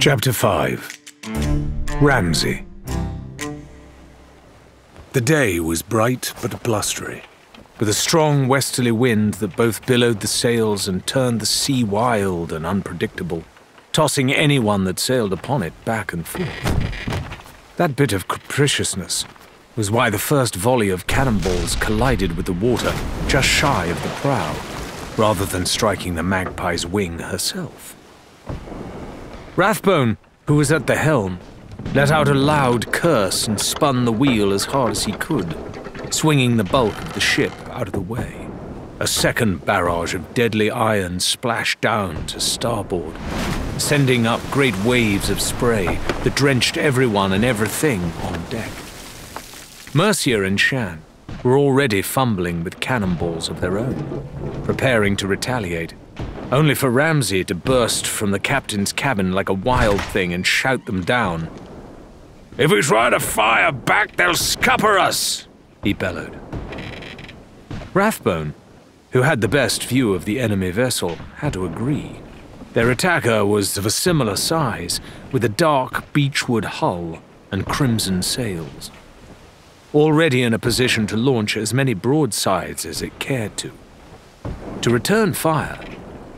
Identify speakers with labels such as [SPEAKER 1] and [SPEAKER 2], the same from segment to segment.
[SPEAKER 1] Chapter 5 Ramsey. The day was bright but blustery, with a strong westerly wind that both billowed the sails and turned the sea wild and unpredictable, tossing anyone that sailed upon it back and forth. That bit of capriciousness was why the first volley of cannonballs collided with the water just shy of the prow, rather than striking the magpie's wing herself. Rathbone, who was at the helm, let out a loud curse and spun the wheel as hard as he could, swinging the bulk of the ship out of the way. A second barrage of deadly iron splashed down to starboard, sending up great waves of spray that drenched everyone and everything on deck. Mercia and Shan were already fumbling with cannonballs of their own, preparing to retaliate, only for Ramsey to burst from the captain's cabin like a wild thing and shout them down. If we try to fire back, they'll scupper us, he bellowed. Rathbone, who had the best view of the enemy vessel, had to agree. Their attacker was of a similar size, with a dark beechwood hull and crimson sails already in a position to launch as many broadsides as it cared to. To return fire,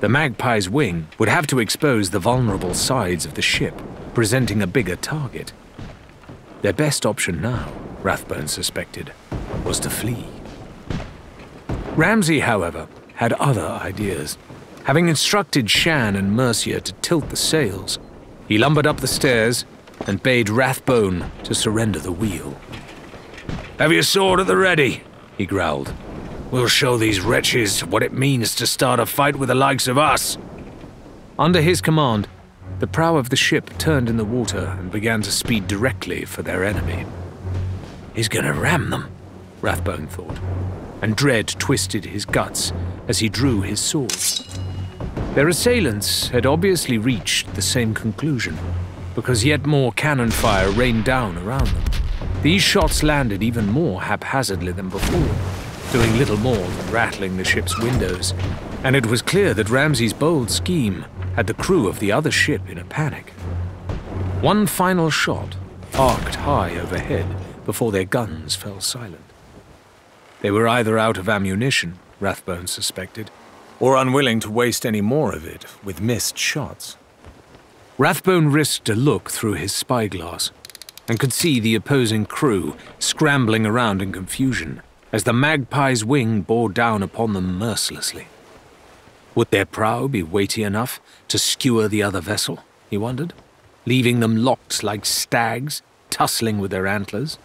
[SPEAKER 1] the Magpie's wing would have to expose the vulnerable sides of the ship, presenting a bigger target. Their best option now, Rathbone suspected, was to flee. Ramsey, however, had other ideas. Having instructed Shan and Mercia to tilt the sails, he lumbered up the stairs and bade Rathbone to surrender the wheel. Have your sword at the ready, he growled. We'll show these wretches what it means to start a fight with the likes of us. Under his command, the prow of the ship turned in the water and began to speed directly for their enemy. He's gonna ram them, Rathbone thought, and dread twisted his guts as he drew his sword. Their assailants had obviously reached the same conclusion, because yet more cannon fire rained down around them. These shots landed even more haphazardly than before, doing little more than rattling the ship's windows, and it was clear that Ramsey's bold scheme had the crew of the other ship in a panic. One final shot arced high overhead before their guns fell silent. They were either out of ammunition, Rathbone suspected, or unwilling to waste any more of it with missed shots. Rathbone risked a look through his spyglass and could see the opposing crew scrambling around in confusion as the magpie's wing bore down upon them mercilessly. Would their prow be weighty enough to skewer the other vessel, he wondered, leaving them locked like stags, tussling with their antlers?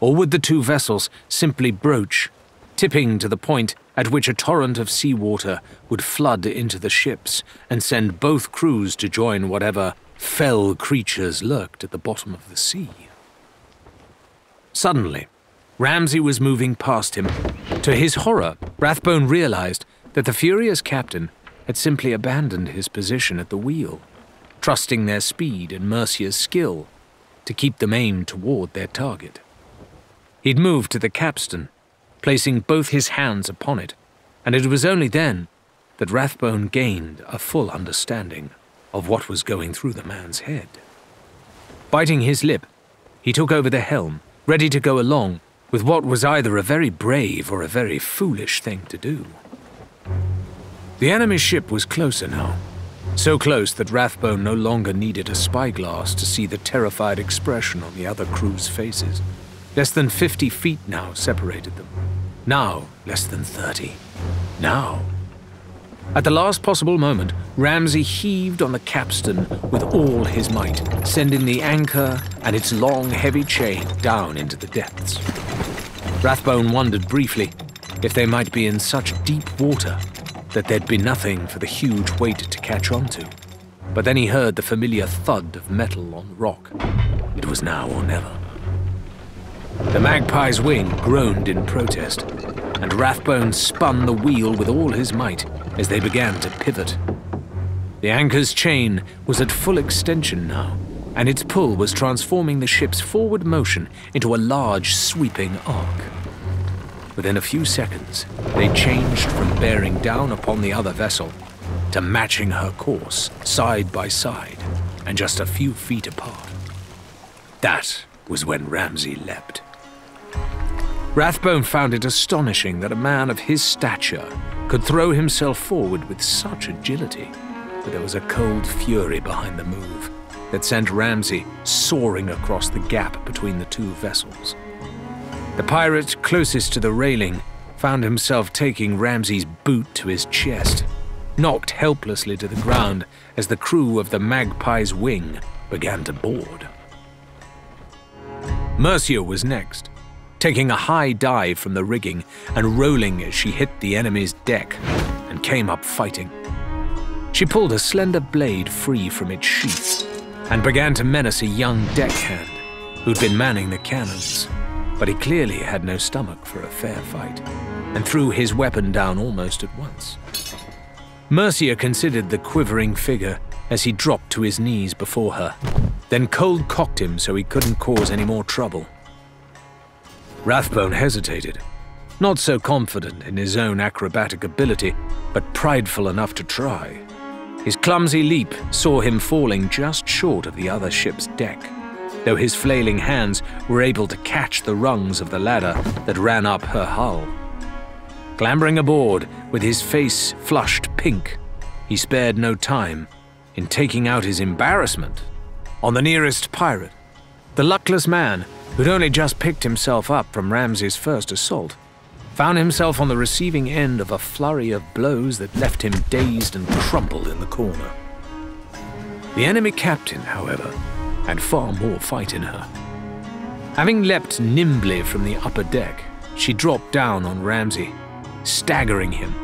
[SPEAKER 1] Or would the two vessels simply broach, tipping to the point at which a torrent of seawater would flood into the ships and send both crews to join whatever fell creatures lurked at the bottom of the sea? Suddenly, Ramsey was moving past him. To his horror, Rathbone realized that the furious captain had simply abandoned his position at the wheel, trusting their speed and Mercia's skill to keep them aimed toward their target. He'd moved to the capstan, placing both his hands upon it, and it was only then that Rathbone gained a full understanding of what was going through the man's head. Biting his lip, he took over the helm ready to go along with what was either a very brave or a very foolish thing to do. The enemy ship was closer now, so close that Rathbone no longer needed a spyglass to see the terrified expression on the other crew's faces. Less than 50 feet now separated them. Now, less than 30. Now, at the last possible moment, Ramsey heaved on the capstan with all his might, sending the anchor and its long, heavy chain down into the depths. Rathbone wondered briefly if they might be in such deep water that there'd be nothing for the huge weight to catch onto. But then he heard the familiar thud of metal on rock. It was now or never. The magpie's wing groaned in protest, and Rathbone spun the wheel with all his might as they began to pivot. The anchor's chain was at full extension now, and its pull was transforming the ship's forward motion into a large, sweeping arc. Within a few seconds, they changed from bearing down upon the other vessel to matching her course, side by side, and just a few feet apart. That was when Ramsey leapt. Rathbone found it astonishing that a man of his stature could throw himself forward with such agility, but there was a cold fury behind the move that sent Ramsey soaring across the gap between the two vessels. The pirate closest to the railing found himself taking Ramsey's boot to his chest, knocked helplessly to the ground as the crew of the Magpie's wing began to board. Mercia was next, taking a high dive from the rigging and rolling as she hit the enemy's deck and came up fighting. She pulled a slender blade free from its sheath and began to menace a young deckhand who'd been manning the cannons, but he clearly had no stomach for a fair fight and threw his weapon down almost at once. Mercia considered the quivering figure as he dropped to his knees before her, then cold cocked him so he couldn't cause any more trouble. Rathbone hesitated, not so confident in his own acrobatic ability, but prideful enough to try. His clumsy leap saw him falling just short of the other ship's deck, though his flailing hands were able to catch the rungs of the ladder that ran up her hull. Clambering aboard with his face flushed pink, he spared no time in taking out his embarrassment on the nearest pirate, the luckless man who'd only just picked himself up from Ramsey's first assault, found himself on the receiving end of a flurry of blows that left him dazed and crumpled in the corner. The enemy captain, however, had far more fight in her. Having leapt nimbly from the upper deck, she dropped down on Ramsey, staggering him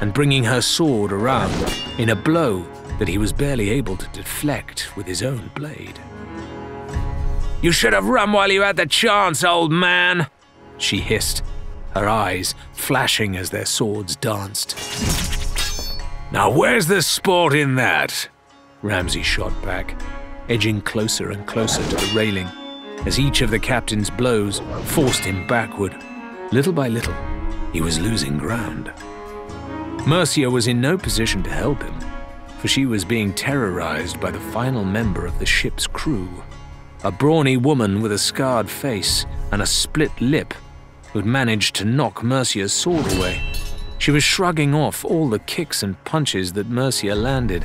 [SPEAKER 1] and bringing her sword around in a blow that he was barely able to deflect with his own blade. You should have run while you had the chance, old man, she hissed, her eyes flashing as their swords danced. Now where's the sport in that? Ramsey shot back, edging closer and closer to the railing as each of the captain's blows forced him backward. Little by little, he was losing ground. Mercia was in no position to help him, for she was being terrorized by the final member of the ship's crew, a brawny woman with a scarred face and a split lip who'd managed to knock Mercia's sword away. She was shrugging off all the kicks and punches that Mercia landed,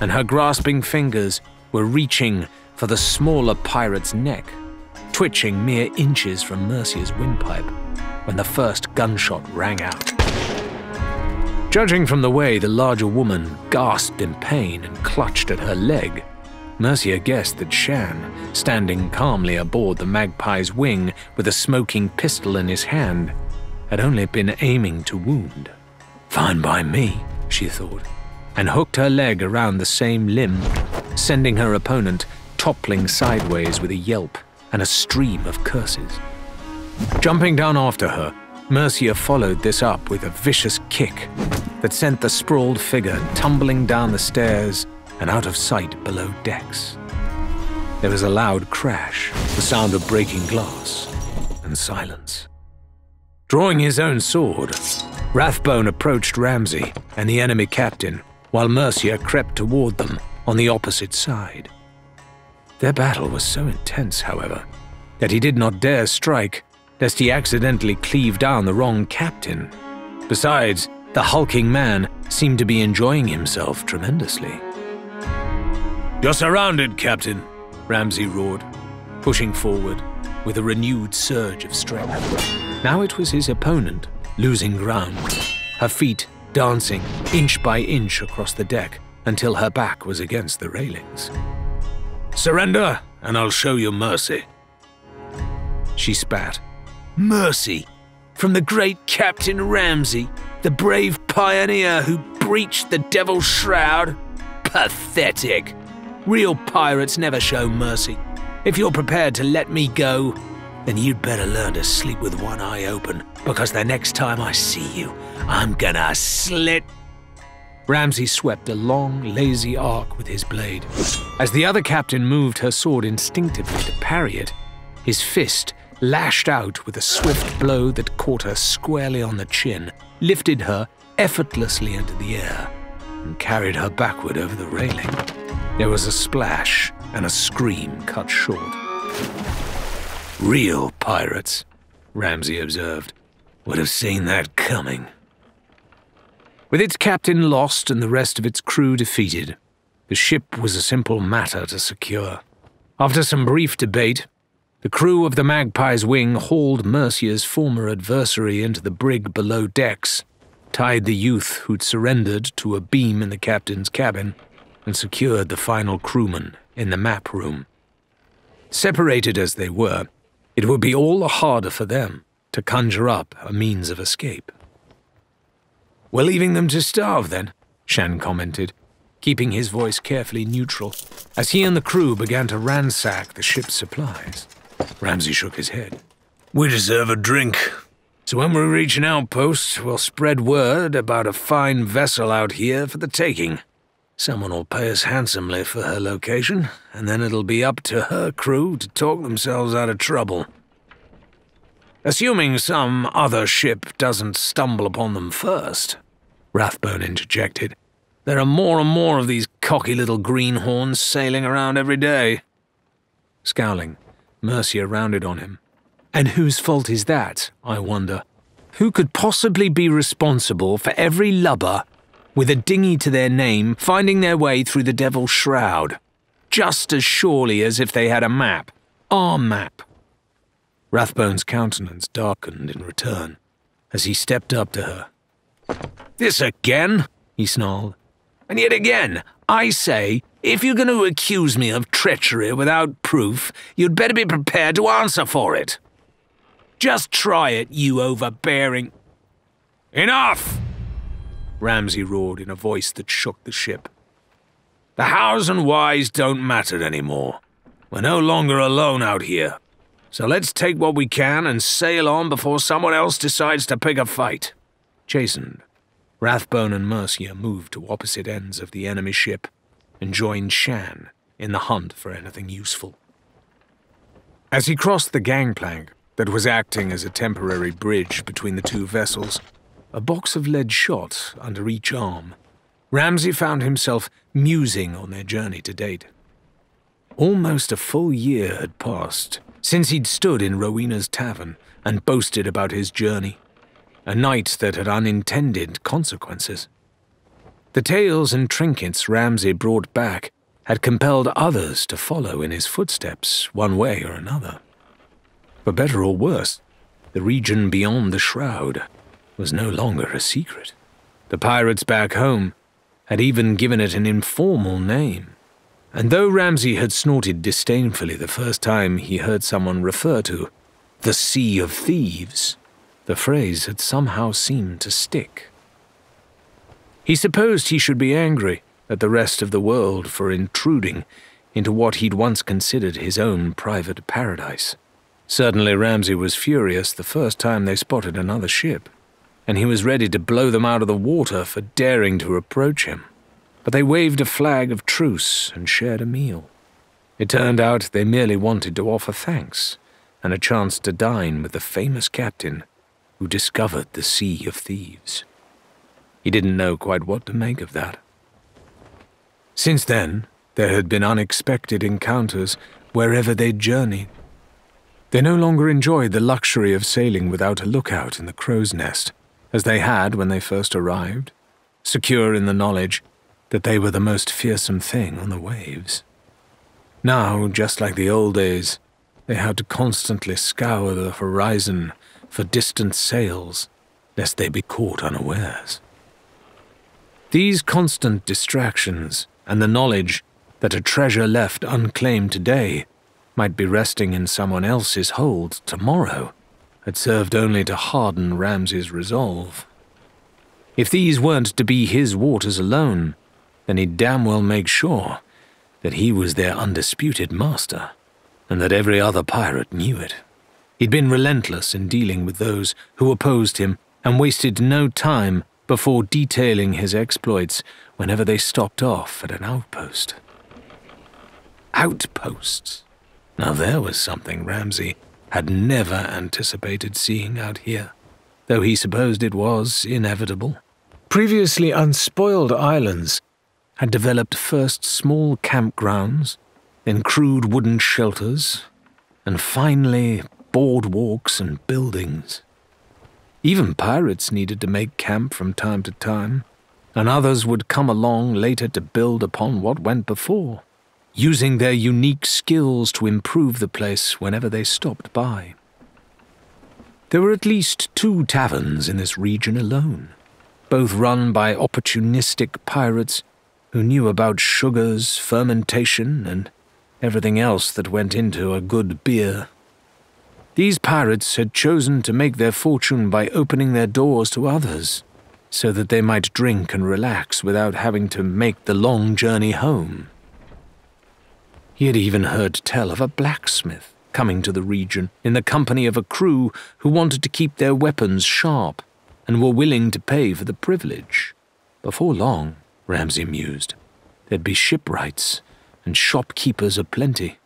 [SPEAKER 1] and her grasping fingers were reaching for the smaller pirate's neck, twitching mere inches from Mercia's windpipe when the first gunshot rang out. Judging from the way the larger woman gasped in pain and clutched at her leg, Mercia guessed that Shan, standing calmly aboard the magpie's wing with a smoking pistol in his hand, had only been aiming to wound. Fine by me, she thought, and hooked her leg around the same limb, sending her opponent toppling sideways with a yelp and a stream of curses. Jumping down after her, Mercia followed this up with a vicious kick that sent the sprawled figure tumbling down the stairs and out of sight below decks. There was a loud crash, the sound of breaking glass, and silence. Drawing his own sword, Rathbone approached Ramsey and the enemy captain, while Mercia crept toward them on the opposite side. Their battle was so intense, however, that he did not dare strike lest he accidentally cleave down the wrong captain. Besides, the hulking man seemed to be enjoying himself tremendously. You're surrounded, Captain, Ramsey roared, pushing forward with a renewed surge of strength. Now it was his opponent, losing ground, her feet dancing inch by inch across the deck until her back was against the railings. Surrender, and I'll show you mercy. She spat, Mercy from the great Captain Ramsey, the brave pioneer who breached the Devil's Shroud? Pathetic. Real pirates never show mercy. If you're prepared to let me go, then you'd better learn to sleep with one eye open, because the next time I see you, I'm gonna slit. Ramsey swept a long, lazy arc with his blade. As the other captain moved her sword instinctively to parry it, his fist lashed out with a swift blow that caught her squarely on the chin, lifted her effortlessly into the air, and carried her backward over the railing. There was a splash and a scream cut short. Real pirates, Ramsey observed, would have seen that coming. With its captain lost and the rest of its crew defeated, the ship was a simple matter to secure. After some brief debate, the crew of the Magpie's wing hauled Mercia's former adversary into the brig below decks, tied the youth who'd surrendered to a beam in the captain's cabin, and secured the final crewman in the map room. Separated as they were, it would be all the harder for them to conjure up a means of escape. We're leaving them to starve, then, Shan commented, keeping his voice carefully neutral, as he and the crew began to ransack the ship's supplies. Ramsey shook his head. We deserve a drink. So when we reach an outpost, we'll spread word about a fine vessel out here for the taking. Someone will pay us handsomely for her location, and then it'll be up to her crew to talk themselves out of trouble. Assuming some other ship doesn't stumble upon them first, Rathbone interjected. There are more and more of these cocky little greenhorns sailing around every day. Scowling, Mercia rounded on him. And whose fault is that, I wonder? Who could possibly be responsible for every lubber with a dinghy to their name finding their way through the Devil's Shroud? Just as surely as if they had a map. Our map. Rathbone's countenance darkened in return as he stepped up to her. This again? he snarled. And yet again, I say if you're going to accuse me of treachery without proof, you'd better be prepared to answer for it. Just try it, you overbearing. Enough! Ramsey roared in a voice that shook the ship. The hows and whys don't matter anymore. We're no longer alone out here. So let's take what we can and sail on before someone else decides to pick a fight. Chastened, Rathbone and Mercia moved to opposite ends of the enemy ship and joined Shan in the hunt for anything useful. As he crossed the gangplank that was acting as a temporary bridge between the two vessels, a box of lead shot under each arm, Ramsey found himself musing on their journey to date. Almost a full year had passed since he'd stood in Rowena's tavern and boasted about his journey, a night that had unintended consequences. The tales and trinkets Ramsey brought back had compelled others to follow in his footsteps, one way or another. For better or worse, the region beyond the Shroud was no longer a secret. The pirates back home had even given it an informal name. And though Ramsey had snorted disdainfully the first time he heard someone refer to the Sea of Thieves, the phrase had somehow seemed to stick. He supposed he should be angry at the rest of the world for intruding into what he'd once considered his own private paradise. Certainly Ramsey was furious the first time they spotted another ship, and he was ready to blow them out of the water for daring to approach him. But they waved a flag of truce and shared a meal. It turned out they merely wanted to offer thanks and a chance to dine with the famous captain who discovered the Sea of Thieves. He didn't know quite what to make of that. Since then, there had been unexpected encounters wherever they'd journeyed. They no longer enjoyed the luxury of sailing without a lookout in the crow's nest, as they had when they first arrived, secure in the knowledge that they were the most fearsome thing on the waves. Now, just like the old days, they had to constantly scour the horizon for distant sails, lest they be caught unawares. These constant distractions and the knowledge that a treasure left unclaimed today might be resting in someone else's hold tomorrow had served only to harden Ramsey's resolve. If these weren't to be his waters alone, then he'd damn well make sure that he was their undisputed master, and that every other pirate knew it. He'd been relentless in dealing with those who opposed him and wasted no time before detailing his exploits whenever they stopped off at an outpost. Outposts. Now there was something Ramsey had never anticipated seeing out here, though he supposed it was inevitable. previously unspoiled islands had developed first small campgrounds, then crude wooden shelters, and finally boardwalks and buildings. Even pirates needed to make camp from time to time, and others would come along later to build upon what went before, using their unique skills to improve the place whenever they stopped by. There were at least two taverns in this region alone, both run by opportunistic pirates who knew about sugars, fermentation, and everything else that went into a good beer. These pirates had chosen to make their fortune by opening their doors to others, so that they might drink and relax without having to make the long journey home. He had even heard tell of a blacksmith coming to the region in the company of a crew who wanted to keep their weapons sharp and were willing to pay for the privilege. Before long, Ramsey mused, there'd be shipwrights and shopkeepers aplenty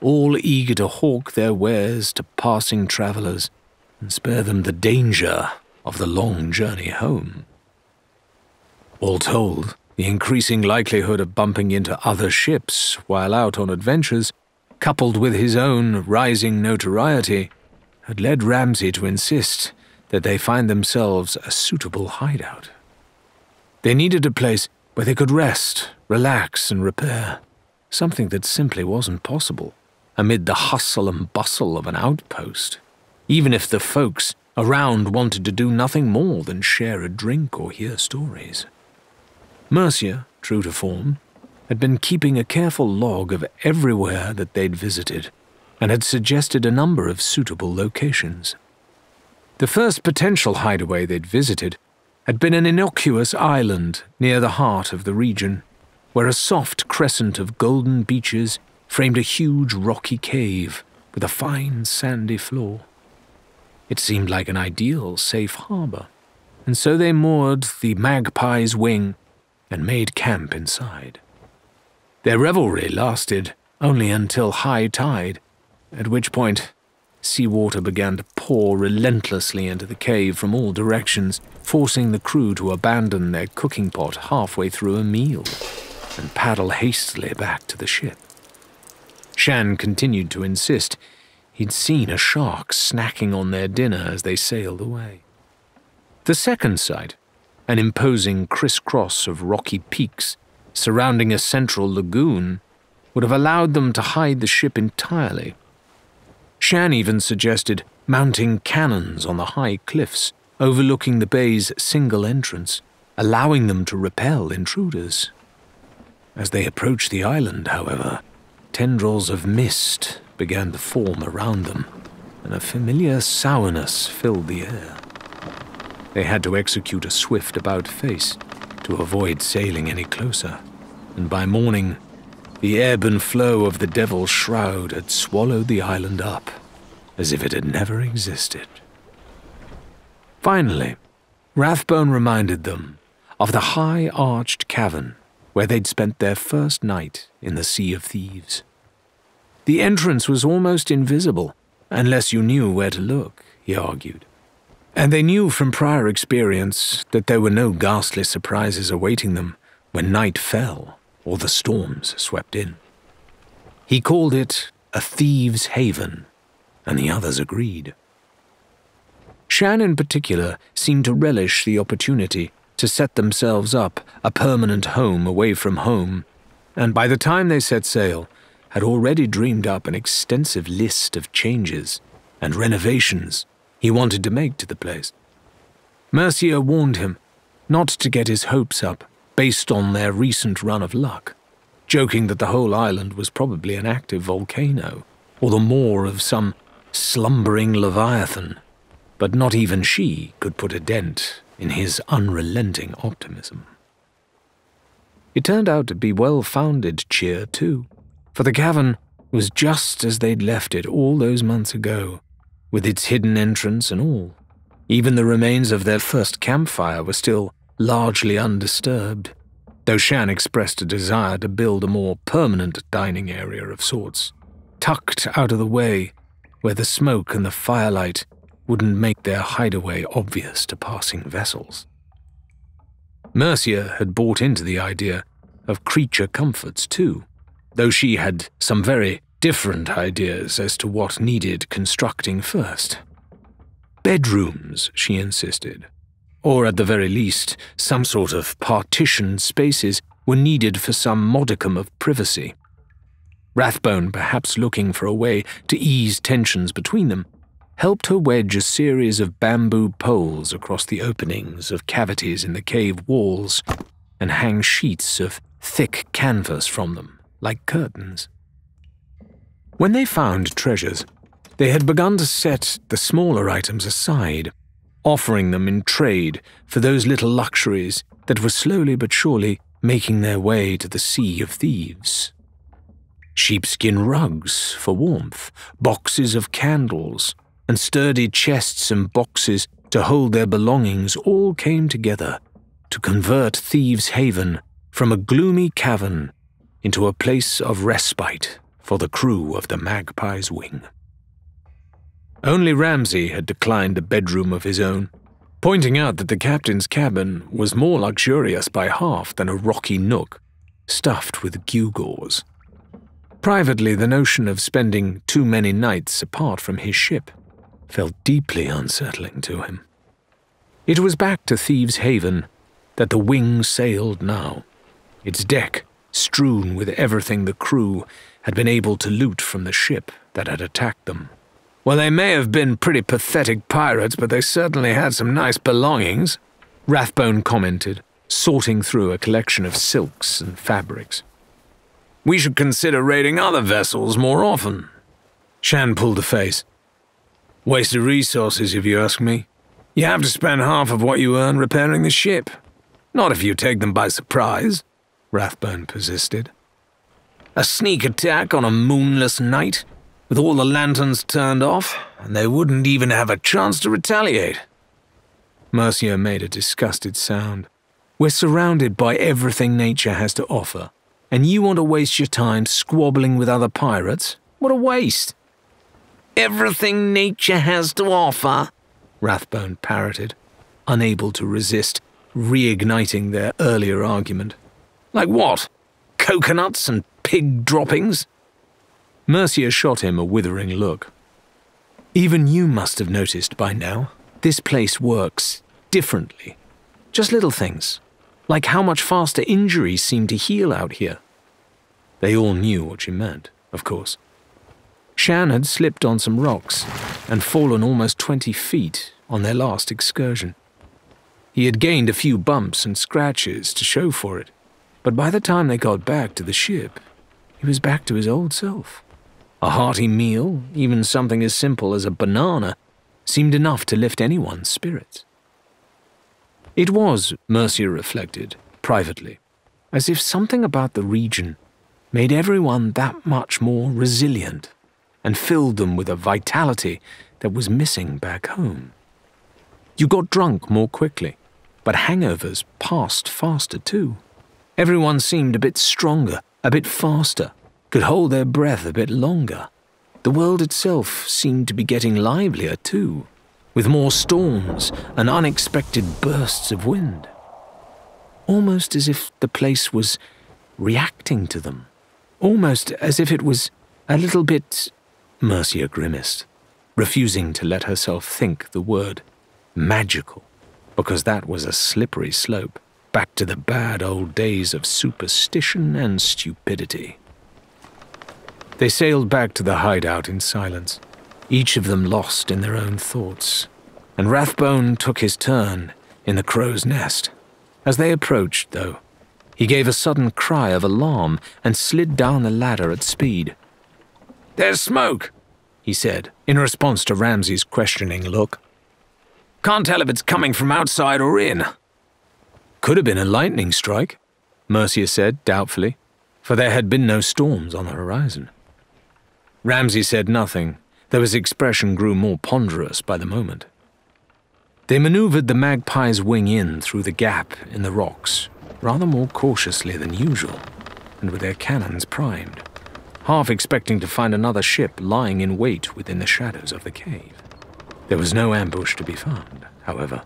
[SPEAKER 1] all eager to hawk their wares to passing travellers and spare them the danger of the long journey home. All told, the increasing likelihood of bumping into other ships while out on adventures, coupled with his own rising notoriety, had led Ramsey to insist that they find themselves a suitable hideout. They needed a place where they could rest, relax, and repair, something that simply wasn't possible amid the hustle and bustle of an outpost, even if the folks around wanted to do nothing more than share a drink or hear stories. Mercia, true to form, had been keeping a careful log of everywhere that they'd visited and had suggested a number of suitable locations. The first potential hideaway they'd visited had been an innocuous island near the heart of the region, where a soft crescent of golden beaches framed a huge rocky cave with a fine sandy floor. It seemed like an ideal safe harbor, and so they moored the magpie's wing and made camp inside. Their revelry lasted only until high tide, at which point seawater began to pour relentlessly into the cave from all directions, forcing the crew to abandon their cooking pot halfway through a meal and paddle hastily back to the ship. Shan continued to insist he'd seen a shark snacking on their dinner as they sailed away. The second site, an imposing crisscross of rocky peaks surrounding a central lagoon, would have allowed them to hide the ship entirely. Shan even suggested mounting cannons on the high cliffs overlooking the bay's single entrance, allowing them to repel intruders. As they approached the island, however, Tendrils of mist began to form around them, and a familiar sourness filled the air. They had to execute a swift about face to avoid sailing any closer, and by morning, the ebb and flow of the Devil's Shroud had swallowed the island up as if it had never existed. Finally, Rathbone reminded them of the high arched cavern where they'd spent their first night in the Sea of Thieves. The entrance was almost invisible, unless you knew where to look, he argued. And they knew from prior experience that there were no ghastly surprises awaiting them when night fell or the storms swept in. He called it a thieves' haven, and the others agreed. Shan, in particular, seemed to relish the opportunity to set themselves up a permanent home away from home, and by the time they set sail, had already dreamed up an extensive list of changes and renovations he wanted to make to the place. Mercia warned him not to get his hopes up based on their recent run of luck, joking that the whole island was probably an active volcano or the maw of some slumbering leviathan, but not even she could put a dent in his unrelenting optimism. It turned out to be well founded cheer, too, for the cavern was just as they'd left it all those months ago, with its hidden entrance and all. Even the remains of their first campfire were still largely undisturbed, though Shan expressed a desire to build a more permanent dining area of sorts, tucked out of the way, where the smoke and the firelight wouldn't make their hideaway obvious to passing vessels. Mercia had bought into the idea of creature comforts too, though she had some very different ideas as to what needed constructing first. Bedrooms, she insisted, or at the very least, some sort of partitioned spaces were needed for some modicum of privacy. Rathbone, perhaps looking for a way to ease tensions between them, helped her wedge a series of bamboo poles across the openings of cavities in the cave walls and hang sheets of thick canvas from them, like curtains. When they found treasures, they had begun to set the smaller items aside, offering them in trade for those little luxuries that were slowly but surely making their way to the Sea of Thieves. Sheepskin rugs for warmth, boxes of candles, and sturdy chests and boxes to hold their belongings all came together to convert Thieves' Haven from a gloomy cavern into a place of respite for the crew of the Magpie's Wing. Only Ramsey had declined a bedroom of his own, pointing out that the captain's cabin was more luxurious by half than a rocky nook stuffed with gewgaws. Privately, the notion of spending too many nights apart from his ship felt deeply unsettling to him. It was back to Thieves' Haven that the wing sailed now, its deck strewn with everything the crew had been able to loot from the ship that had attacked them. Well, they may have been pretty pathetic pirates, but they certainly had some nice belongings, Rathbone commented, sorting through a collection of silks and fabrics. We should consider raiding other vessels more often. Shan pulled a face. Waste of resources, if you ask me. You have to spend half of what you earn repairing the ship. Not if you take them by surprise, Rathbone persisted. A sneak attack on a moonless night, with all the lanterns turned off, and they wouldn't even have a chance to retaliate. Mercia made a disgusted sound. We're surrounded by everything nature has to offer, and you want to waste your time squabbling with other pirates? What a waste! Everything nature has to offer, Rathbone parroted, unable to resist reigniting their earlier argument. Like what? Coconuts and pig droppings? Mercia shot him a withering look. Even you must have noticed by now, this place works differently. Just little things, like how much faster injuries seem to heal out here. They all knew what she meant, of course. Shan had slipped on some rocks and fallen almost 20 feet on their last excursion. He had gained a few bumps and scratches to show for it, but by the time they got back to the ship, he was back to his old self. A hearty meal, even something as simple as a banana, seemed enough to lift anyone's spirits. It was, Mercia reflected, privately, as if something about the region made everyone that much more resilient and filled them with a vitality that was missing back home. You got drunk more quickly, but hangovers passed faster too. Everyone seemed a bit stronger, a bit faster, could hold their breath a bit longer. The world itself seemed to be getting livelier too, with more storms and unexpected bursts of wind. Almost as if the place was reacting to them. Almost as if it was a little bit Mercia grimaced, refusing to let herself think the word magical, because that was a slippery slope back to the bad old days of superstition and stupidity. They sailed back to the hideout in silence, each of them lost in their own thoughts, and Rathbone took his turn in the crow's nest. As they approached, though, he gave a sudden cry of alarm and slid down the ladder at speed. There's smoke, he said, in response to Ramsey's questioning look. Can't tell if it's coming from outside or in. Could have been a lightning strike, Mercia said doubtfully, for there had been no storms on the horizon. Ramsey said nothing, though his expression grew more ponderous by the moment. They maneuvered the magpie's wing in through the gap in the rocks, rather more cautiously than usual, and with their cannons primed half expecting to find another ship lying in wait within the shadows of the cave. There was no ambush to be found, however,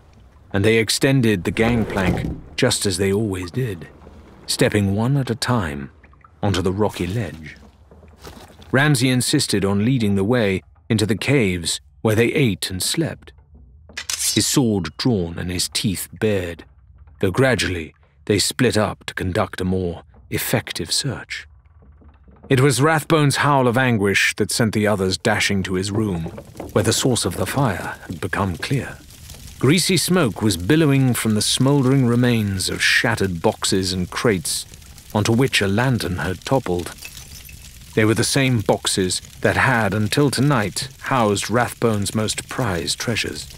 [SPEAKER 1] and they extended the gangplank just as they always did, stepping one at a time onto the rocky ledge. Ramsey insisted on leading the way into the caves where they ate and slept, his sword drawn and his teeth bared, though gradually they split up to conduct a more effective search. It was Rathbone's howl of anguish that sent the others dashing to his room, where the source of the fire had become clear. Greasy smoke was billowing from the smouldering remains of shattered boxes and crates onto which a lantern had toppled. They were the same boxes that had, until tonight, housed Rathbone's most prized treasures,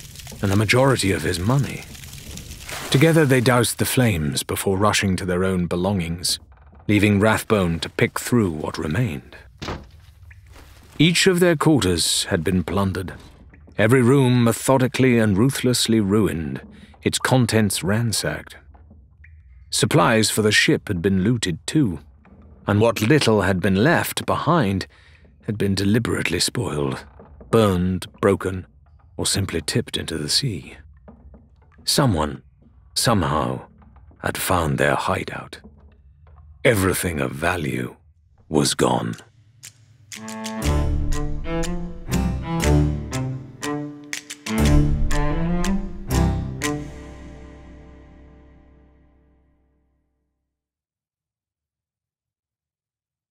[SPEAKER 1] and the majority of his money. Together they doused the flames before rushing to their own belongings, leaving Rathbone to pick through what remained. Each of their quarters had been plundered, every room methodically and ruthlessly ruined, its contents ransacked. Supplies for the ship had been looted too, and what little had been left behind had been deliberately spoiled, burned, broken, or simply tipped into the sea. Someone, somehow, had found their hideout. Everything of value was gone.